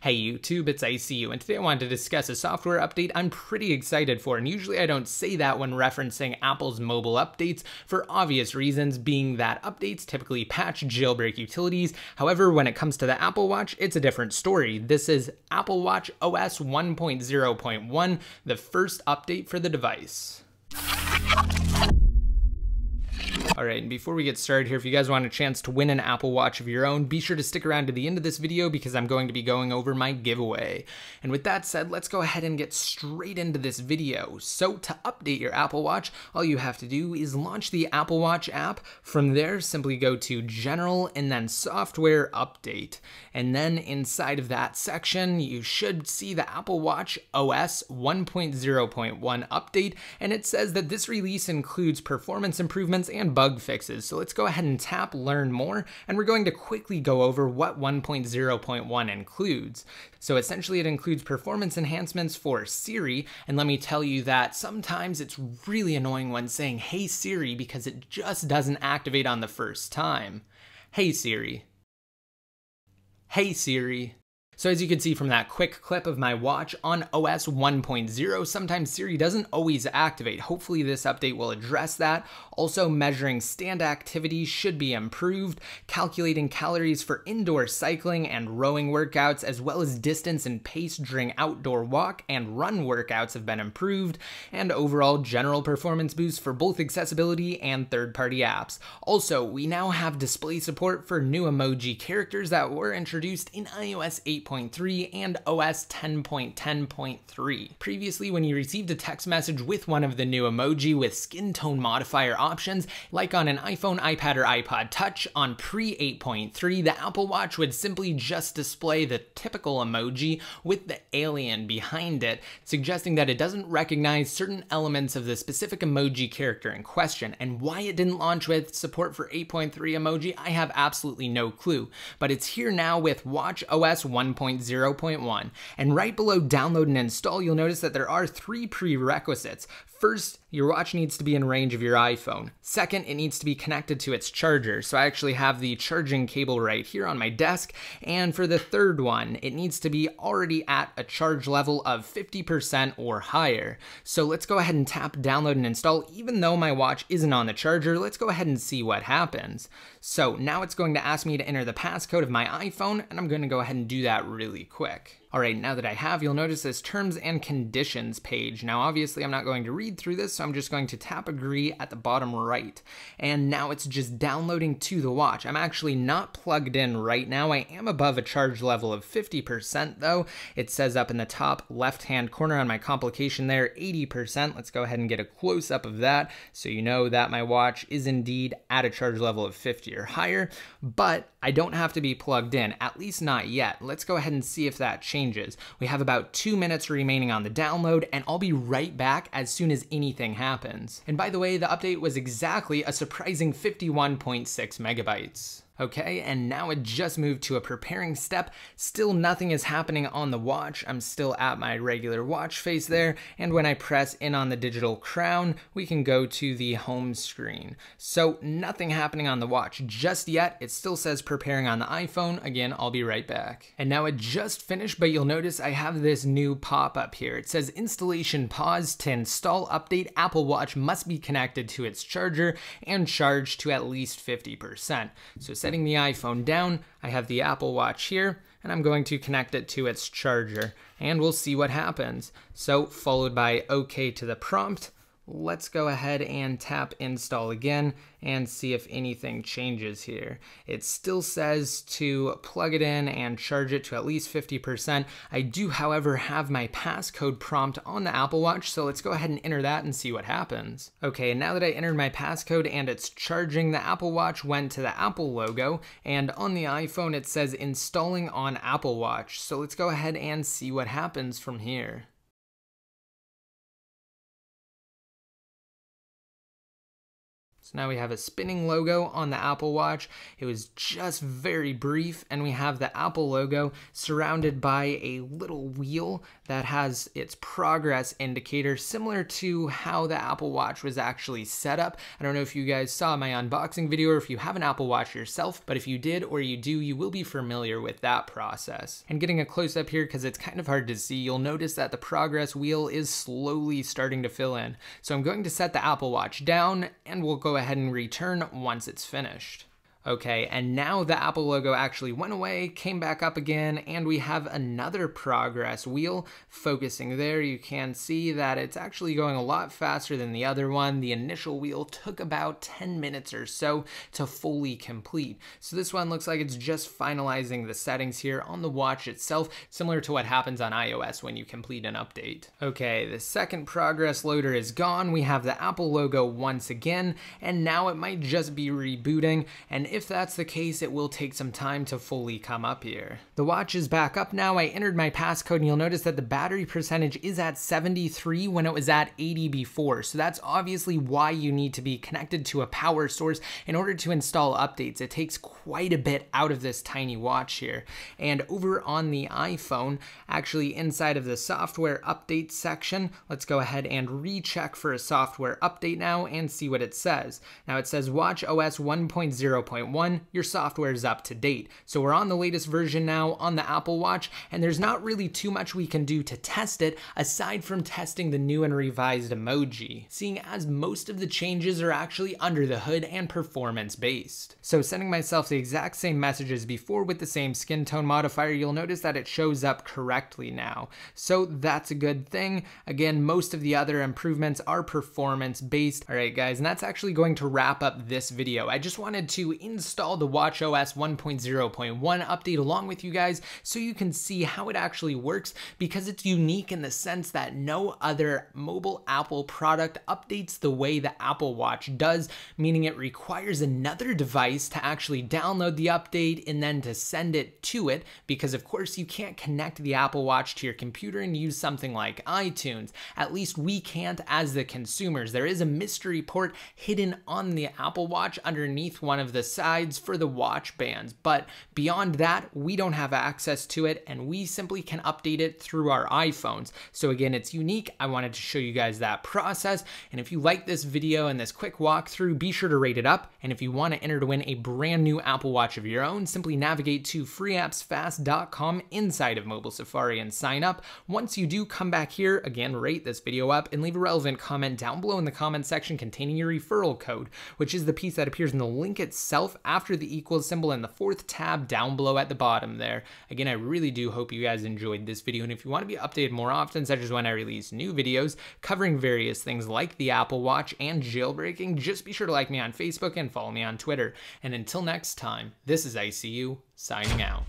Hey YouTube, it's ICU, and today I wanted to discuss a software update I'm pretty excited for, and usually I don't say that when referencing Apple's mobile updates for obvious reasons, being that updates typically patch jailbreak utilities. However, when it comes to the Apple Watch, it's a different story. This is Apple Watch OS 1.0.1, the first update for the device. All right, and before we get started here, if you guys want a chance to win an Apple Watch of your own, be sure to stick around to the end of this video because I'm going to be going over my giveaway. And with that said, let's go ahead and get straight into this video. So to update your Apple Watch, all you have to do is launch the Apple Watch app. From there, simply go to General and then Software Update. And then inside of that section, you should see the Apple Watch OS 1.0.1 update, and it says that this release includes performance improvements and bug bug fixes. So let's go ahead and tap learn more and we're going to quickly go over what 1.0.1 includes. So essentially it includes performance enhancements for Siri and let me tell you that sometimes it's really annoying when saying hey Siri because it just doesn't activate on the first time. Hey Siri. Hey Siri. So as you can see from that quick clip of my watch on OS 1.0, sometimes Siri doesn't always activate. Hopefully this update will address that. Also measuring stand activity should be improved, calculating calories for indoor cycling and rowing workouts, as well as distance and pace during outdoor walk and run workouts have been improved, and overall general performance boosts for both accessibility and third-party apps. Also, we now have display support for new emoji characters that were introduced in iOS 8 8.3 and OS 10.10.3. Previously, when you received a text message with one of the new emoji with skin tone modifier options, like on an iPhone, iPad, or iPod Touch, on pre 8.3, the Apple Watch would simply just display the typical emoji with the alien behind it, suggesting that it doesn't recognize certain elements of the specific emoji character in question. And why it didn't launch with support for 8.3 emoji, I have absolutely no clue. But it's here now with Watch OS 1. 1.0.1. And right below download and install, you'll notice that there are three prerequisites. First, your watch needs to be in range of your iPhone. Second, it needs to be connected to its charger. So I actually have the charging cable right here on my desk. And for the third one, it needs to be already at a charge level of 50% or higher. So let's go ahead and tap download and install. Even though my watch isn't on the charger, let's go ahead and see what happens. So now it's going to ask me to enter the passcode of my iPhone, and I'm going to go ahead and do that really quick. All right, now that I have, you'll notice this terms and conditions page. Now, obviously, I'm not going to read through this, so I'm just going to tap agree at the bottom right. And now it's just downloading to the watch. I'm actually not plugged in right now. I am above a charge level of 50%, though. It says up in the top left-hand corner on my complication there, 80%. Let's go ahead and get a close-up of that so you know that my watch is indeed at a charge level of 50 or higher. But I don't have to be plugged in, at least not yet. Let's go ahead and see if that changes changes. We have about two minutes remaining on the download, and I'll be right back as soon as anything happens. And by the way, the update was exactly a surprising 51.6 megabytes. Okay, and now it just moved to a preparing step. Still nothing is happening on the watch. I'm still at my regular watch face there. And when I press in on the digital crown, we can go to the home screen. So nothing happening on the watch just yet. It still says preparing on the iPhone. Again, I'll be right back. And now it just finished, but you'll notice I have this new pop-up here. It says installation pause to install update Apple Watch must be connected to its charger and charged to at least 50%. So setting the iPhone down, I have the Apple Watch here, and I'm going to connect it to its charger, and we'll see what happens. So, followed by OK to the prompt, let's go ahead and tap install again and see if anything changes here. It still says to plug it in and charge it to at least 50%. I do, however, have my passcode prompt on the Apple Watch, so let's go ahead and enter that and see what happens. Okay, now that I entered my passcode and it's charging, the Apple Watch went to the Apple logo, and on the iPhone it says installing on Apple Watch. So let's go ahead and see what happens from here. So now we have a spinning logo on the Apple Watch. It was just very brief, and we have the Apple logo surrounded by a little wheel that has its progress indicator, similar to how the Apple Watch was actually set up. I don't know if you guys saw my unboxing video or if you have an Apple Watch yourself, but if you did or you do, you will be familiar with that process. And getting a close up here, because it's kind of hard to see, you'll notice that the progress wheel is slowly starting to fill in. So I'm going to set the Apple Watch down and we'll go ahead and return once it's finished. Okay, and now the Apple logo actually went away, came back up again, and we have another progress wheel focusing there. You can see that it's actually going a lot faster than the other one. The initial wheel took about 10 minutes or so to fully complete. So this one looks like it's just finalizing the settings here on the watch itself, similar to what happens on iOS when you complete an update. Okay, the second progress loader is gone. We have the Apple logo once again, and now it might just be rebooting. And if that's the case, it will take some time to fully come up here. The watch is back up now. I entered my passcode and you'll notice that the battery percentage is at 73 when it was at 80 before. So that's obviously why you need to be connected to a power source in order to install updates. It takes quite a bit out of this tiny watch here. And over on the iPhone, actually inside of the software update section, let's go ahead and recheck for a software update now and see what it says. Now it says watch OS 1.0. 1.1, your software is up to date. So we're on the latest version now on the Apple Watch, and there's not really too much we can do to test it aside from testing the new and revised emoji, seeing as most of the changes are actually under the hood and performance based. So sending myself the exact same message as before with the same skin tone modifier, you'll notice that it shows up correctly now. So that's a good thing. Again, most of the other improvements are performance based. All right, guys, and that's actually going to wrap up this video. I just wanted to install the WatchOS 1.0.1 update along with you guys so you can see how it actually works because it's unique in the sense that no other mobile Apple product updates the way the Apple Watch does, meaning it requires another device to actually download the update and then to send it to it because of course you can't connect the Apple Watch to your computer and use something like iTunes. At least we can't as the consumers. There is a mystery port hidden on the Apple Watch underneath one of the for the watch bands, but beyond that, we don't have access to it and we simply can update it through our iPhones. So again, it's unique. I wanted to show you guys that process. And if you like this video and this quick walkthrough, be sure to rate it up. And if you want to enter to win a brand new Apple Watch of your own, simply navigate to freeappsfast.com inside of Mobile Safari and sign up. Once you do come back here, again, rate this video up and leave a relevant comment down below in the comment section containing your referral code, which is the piece that appears in the link itself itself after the equals symbol in the fourth tab down below at the bottom there. Again, I really do hope you guys enjoyed this video. And if you want to be updated more often, such as when I release new videos covering various things like the Apple Watch and jailbreaking, just be sure to like me on Facebook and follow me on Twitter. And until next time, this is ICU signing out.